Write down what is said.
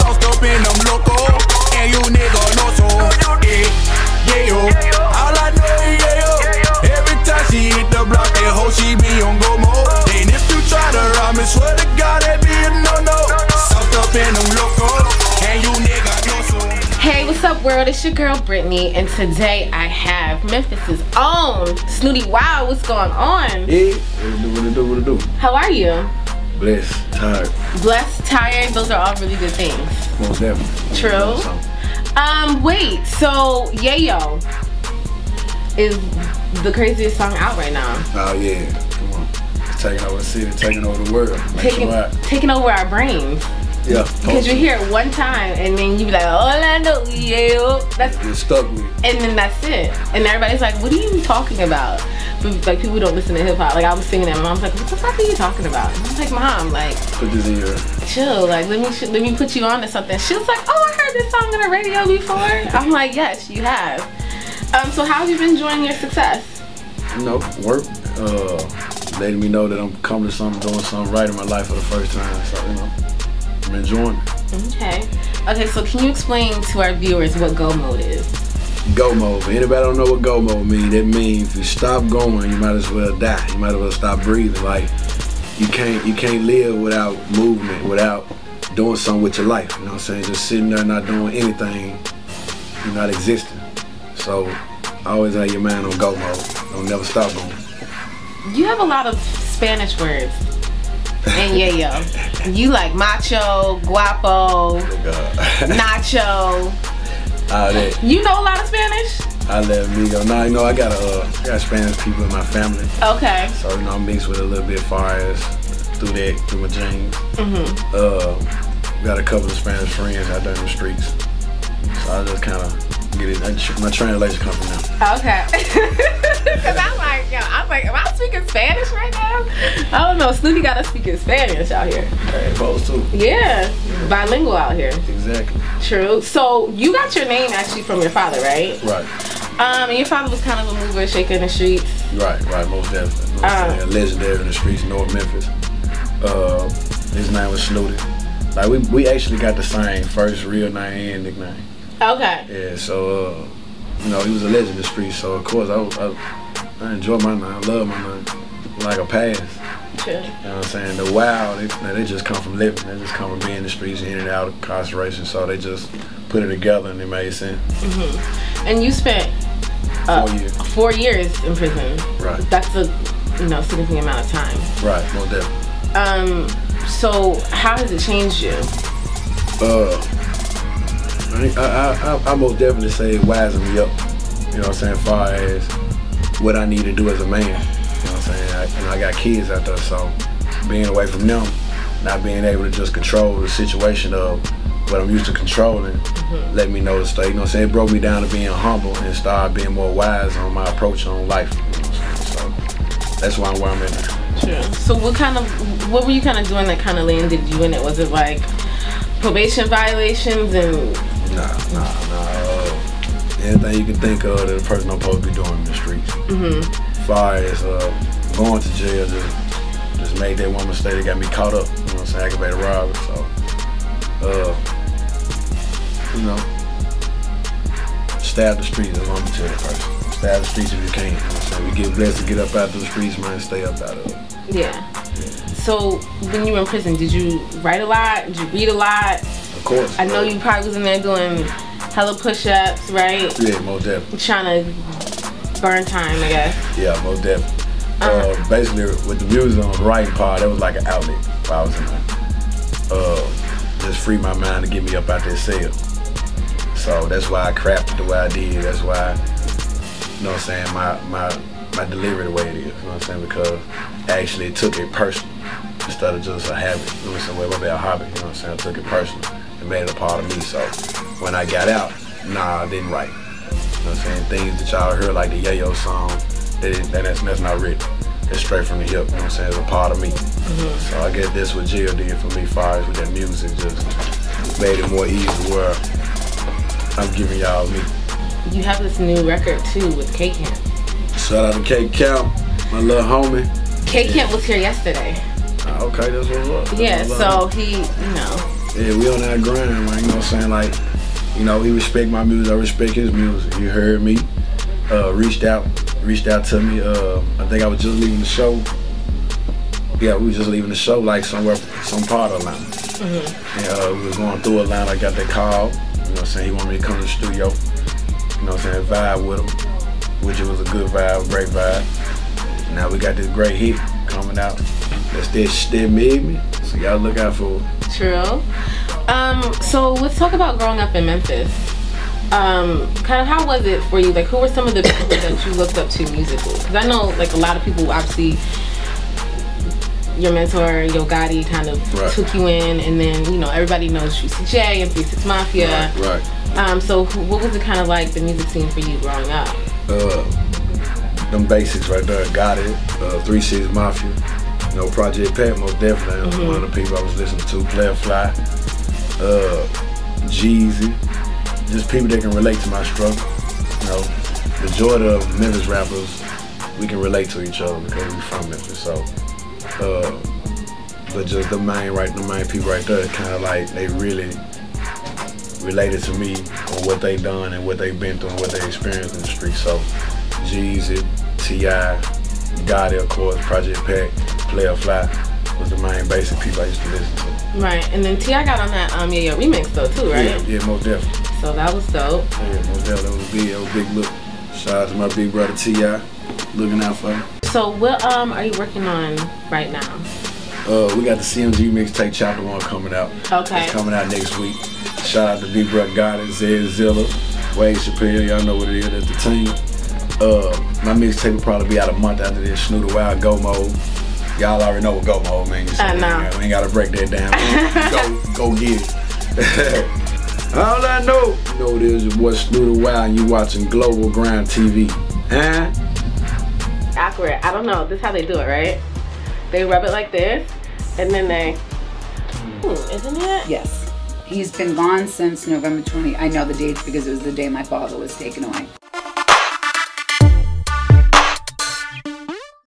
Sauced up in them loco, and you nigga know so. Yeah, yeah, yo. All I know is yeah, yo. Every time she hit the block, that hoe she be on go mode. Oh. And if you try to rob me, swear to God, that be a no no. Sauced up in them loco, and you nigga know so. Hey, what's up, world? It's your girl Brittany, and today I have Memphis's own Snootie Wild. What's going on? Yeah, what it do, what it do, what it do. How are you? Blessed, tired, Blessed, tired. Those are all really good things. most definitely. True. Um, wait. So Yayo is the craziest song out right now. oh yeah, come on. It's taking over the city, taking over the world. Make Taking rap. taking over our brains. Yeah, Because you hear it one time and then you be like, Orlando, yeah. That's Get stuck with and then that's it. And everybody's like, what are you talking about? Like people don't listen to hip hop. Like I was singing that, and mom's like, what the fuck are you talking about? And I was like, mom, like Put this in your. chill. Like let me sh- let me put you on to something. She was like, oh, I heard this song on the radio before. I'm like, yes, you have. Um, so how have you been enjoying your success? you know, work, uh, letting me know that I'm coming to something, doing something right in my life for the first time. So, you know, I'm enjoying it. Okay. Okay, so can you explain to our viewers what go mode is? Go mode. Anybody don't know what go mode means, that means if you stop going, you might as well die. You might as well stop breathing. Like you can't you can't live without movement, without doing something with your life. You know what I'm saying? Just sitting there not doing anything, you're not existing. So always have your mind on go mode. Don't never stop going. You have a lot of Spanish words. And yeah, yo. You like macho, guapo, oh, God. nacho. All that. You know a lot of Spanish? I let me go. Now you know I got uh, I got Spanish people in my family. Okay. So you know I'm mixed with a little bit far as through that, through my genes. Uh, got a couple of Spanish friends out there in the streets. So I just kind of get it. I my translation from them. Okay. Cause I'm like, yo, I'm like, am I speaking Spanish right now? I don't know. Snootie got us speaking Spanish out here. Hey, folks too. Yeah, bilingual out here. Exactly. True. So you got your name actually from your father, right? Right. Um, and your father was kind of a mover, shaker in the streets. Right. Right. Most definitely. You know what I'm Uh. saying? legendary in the streets, North Memphis. Uh, his name was Snootie. Like we, we actually got the same first real name and nickname. Okay. Yeah, so uh, you know, he was a legend in the streets, so of course I, I, I enjoy my name, I love my name, like a pass. True. You know what I'm saying? The Wild, they, they just come from living, they just come from being in the streets, in and out of incarceration, so they just put it together and it made sense. Mm -hmm. And you spent uh, Four years. four years in prison. Right. That's a you know significant amount of time. Right, most definitely. Um, so how has it changed you? Uh, I, I, I, I most definitely say it wising me up. You know what I'm saying? As far as what I need to do as a man. You know what I'm saying? I, you know, I got kids out there, so being away from them, not being able to just control the situation of what I'm used to controlling, mm-hmm. let me know to stay. You know what I'm saying? It broke me down to being humble and start being more wise on my approach on life. You know what I'm saying? So that's why I'm where I'm at now. True. So what kind of what were you kind of doing that kind of landed you in it? Was it like probation violations and Nah, nah, nah. Uh, anything you can think of that a person don't supposed to be doing in the streets. Mm-hmm. Far as uh, going to jail, just just made that one mistake that got me caught up. You know what I'm saying? Aggravated robbery. So, uh, you know, stab the streets. I'm gonna tell that person. Out the streets if you can. You I'm saying? We get blessed to get up out of the streets, man. Stay up out of it. yeah. So when you were in prison, did you write a lot? Did you read a lot? Of course. I know uh, you probably was in there doing hella push-ups, right? Yeah, most definitely. Trying to burn time, I guess. Yeah, most definitely. Uh, basically, with the music on the writing part, that was like an outlet while I was in there. Uh, just free my mind to get me up out that cell. So that's why I crafted the way I did. That's why, you know what I'm saying, my, my, my delivery the way it is. You know what I'm saying? Because I actually took it personal instead of just a habit. You know what I'm saying? Well, maybe a hobby. You know what I'm saying? I took it personal and made it a part of me. So when I got out, nah, I didn't write. You know what I'm saying? Things that y'all heard like the Yayo song, that, that, that's, that's not written. It's straight from the hip, you know what I'm saying? It's a part of me. So I guess that's what Jill did for me, far as with that music, just made it more easy where I'm giving y'all me. You have this new record too with K Camp. Shout out to K Camp, my little homie. K Camp was here yesterday. Ah, okay, that's what's up. That's Yeah, so he, you know, Yeah, we on that grind, man. You know what I'm saying? Like, you know, he respect my music, I respect his music. He heard me, uh, reached out, reached out to me. Uh, I think I was just leaving the show. Yeah, we was just leaving the show, like somewhere, some part of Atlanta. Mm-hmm. And uh, we was going through Atlanta. I got that call. You know what I'm saying? He wanted me to come to the studio. You know what I'm saying? Vibe with him, which it was a good vibe, great vibe. Now we got this great hit coming out. That's that that made me. So y'all look out for it. True. Um, so let's talk about growing up in Memphis. Um, kind of how was it for you? Like, who were some of the people that you looked up to musically? Because I know, like, a lot of people obviously your mentor Yo Gotti kind of right. took you in, and then you know everybody knows Juicy J and Three Six Mafia. Right. right. Um, so what was it kind of like the music scene for you growing up? Uh, them basics right there. Got it. Uh, Three Six Mafia. You know, Project Pat most definitely. Mm-hmm. One of the people I was listening to. Playa Fly. Uh, Jeezy. Just people that can relate to my struggle. You know, majority of Memphis rappers, we can relate to each other because we from Memphis. So uh, but just the main right, the main people right there, kind of like they really related to me on what they done and what they've been through and what they experienced in the street. So, Jeezy, T.I., Gotti, of course, Project Pat, Playa Fly was the main basic people I used to listen to. Right, and then T.I. got on that um yeah, yeah remix though too, right? Yeah, yeah, most definitely. So that was dope. Yeah, most definitely. That was big. That was big look. Shout out to my big brother T.I. looking out for me. So what um are you working on right now? Uh, we got the CMG mixtape chapter one coming out. Okay. It's coming out next week. Shout out to Big Brother Gotti and Zed Zilla, Wade Chappelle. Y'all know what it is. That's the team. Uh, my mixtape will probably be out a month after this. Snootie Wild Go Mode. Y'all already know what Go Mode means. I know. We ain't gotta break that down. go, go get it. All I know, you know it is your boy Snootie Wild and you watching Global Grind TV. Huh? Accurate. I don't know. This is how they do it, right? They rub it like this, and then they. Ooh, isn't it? Yes. He's been gone since November 20. I know the dates because it was the day my father was taken away.